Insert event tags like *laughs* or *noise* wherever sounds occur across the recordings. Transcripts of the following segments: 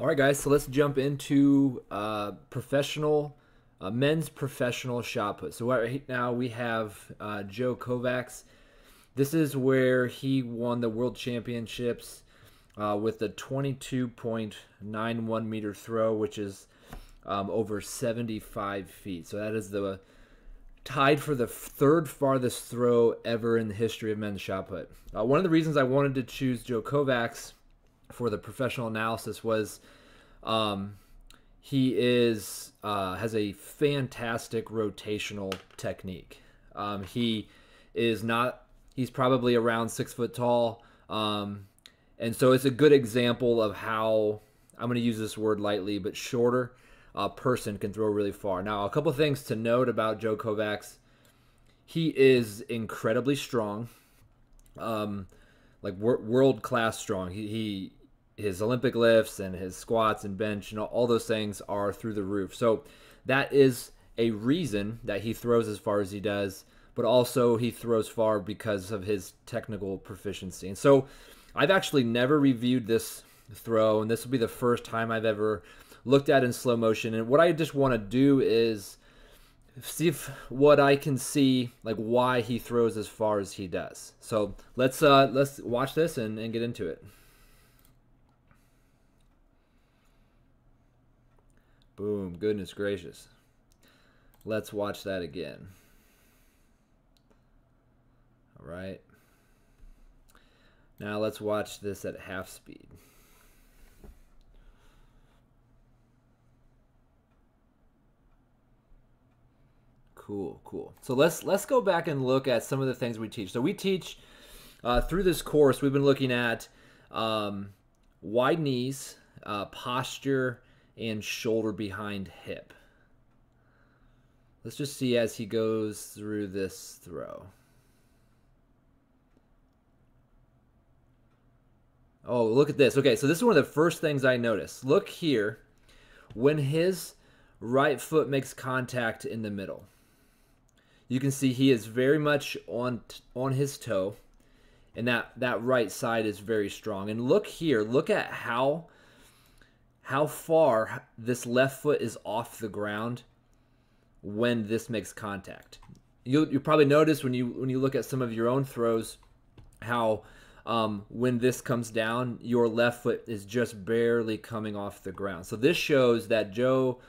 All right, guys, so let's jump into uh, professional, uh, men's professional shot put. So right now we have uh, Joe Kovacs. This is where he won the world championships uh, with a 22.91 meter throw, which is um, over 75 feet. So that is the tied for the third farthest throw ever in the history of men's shot put. Uh, one of the reasons I wanted to choose Joe Kovacs for the professional analysis was um, he is uh, has a fantastic rotational technique. Um, he is not he's probably around six foot tall, um, and so it's a good example of how I'm going to use this word lightly, but shorter uh, person can throw really far. Now, a couple things to note about Joe Kovacs. He is incredibly strong, um, like wor- world class strong. He, he his Olympic lifts and his squats and bench and all, those things are through the roof. So that is a reason that he throws as far as he does, but also he throws far because of his technical proficiency. And so I've actually never reviewed this throw, and this will be the first time I've ever looked at in slow motion. And what I just want to do is see if what I can see, like why he throws as far as he does. So let's uh, let's watch this and, and get into it. Boom, goodness gracious. Let's watch that again. All right. Now let's watch this at half speed. Cool, cool. So let's let's go back and look at some of the things we teach. So we teach uh, through this course. We've been looking at um, wide knees, uh, posture, and shoulder behind hip. Let's just see as he goes through this throw. Oh, look at this. Okay, so this is one of the first things I noticed. Look here when his right foot makes contact in the middle. You can see he is very much on on his toe and that that right side is very strong. And look here, look at how how far this left foot is off the ground when this makes contact. You'll, you probably notice when you when you look at some of your own throws how um, when this comes down, your left foot is just barely coming off the ground. So this shows that Joe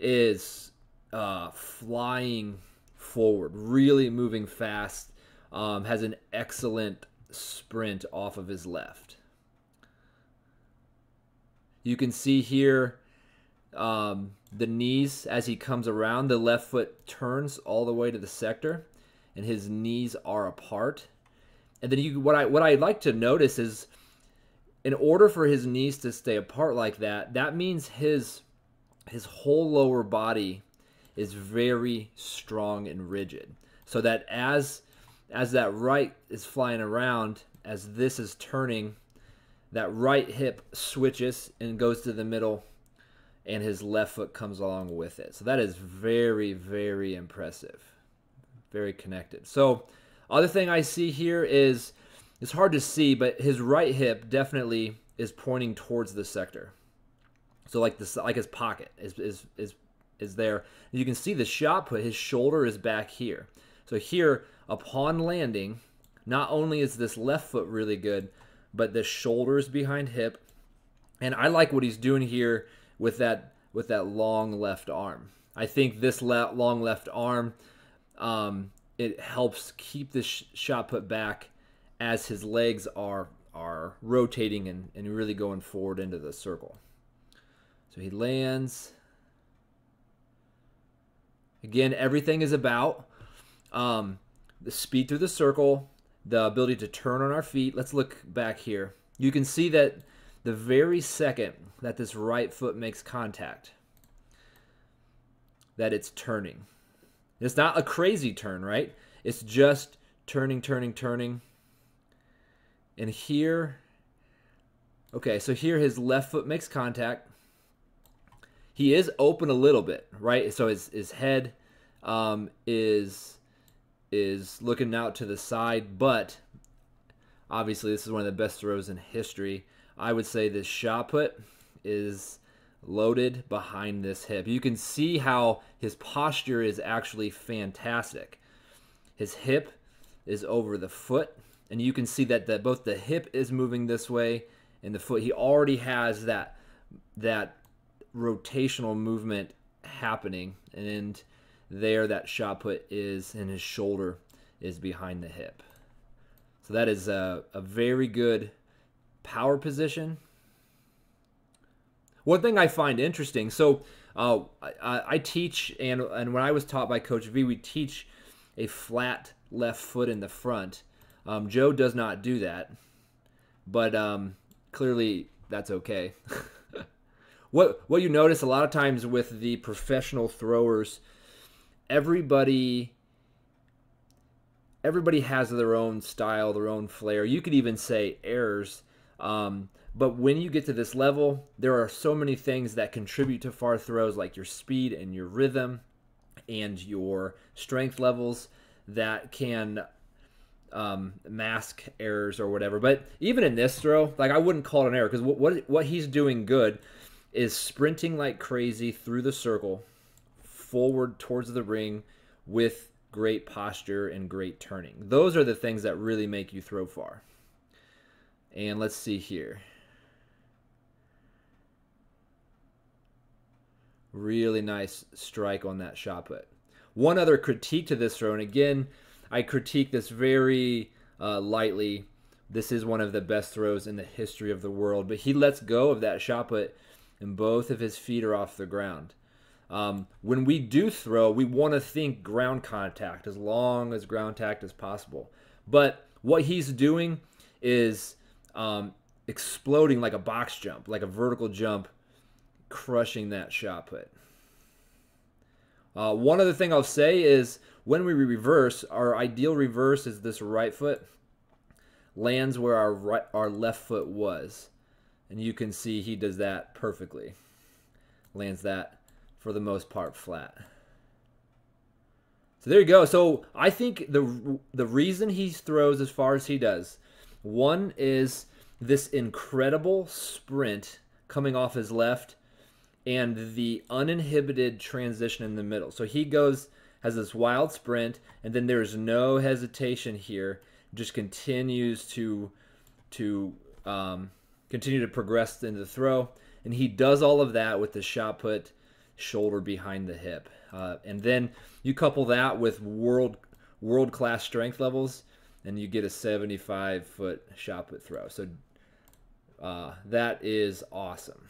is uh, flying forward, really moving fast, um, has an excellent sprint off of his left. You can see here um, the knees as he comes around. The left foot turns all the way to the sector, and his knees are apart. And then you, what I what I like to notice is, in order for his knees to stay apart like that, that means his his whole lower body is very strong and rigid. So that as as that right is flying around, as this is turning that right hip switches and goes to the middle and his left foot comes along with it. So that is very, very impressive. Very connected. So other thing I see here is it's hard to see, but his right hip definitely is pointing towards the sector. So like this like his pocket is is is is there. You can see the shot put, his shoulder is back here. So here, upon landing, not only is this left foot really good, but the shoulders behind hip. And I like what he's doing here with that with that long left arm. I think this le- long left arm um, it helps keep this sh- shot put back as his legs are are rotating and, and really going forward into the circle. So he lands. Again, everything is about um, the speed through the circle, the ability to turn on our feet. Let's look back here. You can see that the very second that this right foot makes contact, that it's turning. It's not a crazy turn, right? It's just turning, turning, turning. And here, okay, so here his left foot makes contact. He is open a little bit, right? So his, his head um, is is looking out to the side, but obviously this is one of the best throws in history. I would say this shot put is loaded behind this hip. You can see how his posture is actually fantastic. His hip is over the foot, and you can see that the, both the hip is moving this way and the foot. He already has that that rotational movement happening, and there that shot put is, and his shoulder is behind the hip. So that is a, a very good power position. One thing I find interesting, so uh, I, I, teach, and, and when I was taught by Coach V, we teach a flat left foot in the front. Um, Joe does not do that, but um, clearly that's okay. *laughs* what what you notice a lot of times with the professional throwers, everybody everybody has their own style, their own flair. You could even say errors. Um, but when you get to this level, there are so many things that contribute to far throws, like your speed and your rhythm and your strength levels that can um, mask errors or whatever. But even in this throw, like I wouldn't call it an error because what, what what he's doing good is sprinting like crazy through the circle, forward towards the ring with great posture and great turning. Those are the things that really make you throw far. And let's see here. Really nice strike on that shot put. One other critique to this throw, and again, I critique this very uh, lightly. This is one of the best throws in the history of the world, but he lets go of that shot put, and both of his feet are off the ground. Um, when we do throw, we want to think ground contact as long as ground contact as possible. But what he's doing is um, exploding like a box jump, like a vertical jump, crushing that shot put. Uh, one other thing I'll say is when we reverse, our ideal reverse is this right foot lands where our right, our left foot was, and you can see he does that perfectly. Lands that for the most part flat. So there you go. So I think the the reason he throws as far as he does, one is this incredible sprint coming off his left and the uninhibited transition in the middle. So he goes has this wild sprint and then there's no hesitation here. Just continues to to um, continue to progress into the throw, and he does all of that with the shot put shoulder behind the hip. Uh, and then you couple that with world world class strength levels, and you get a 75 foot shot put throw. So uh, that is awesome.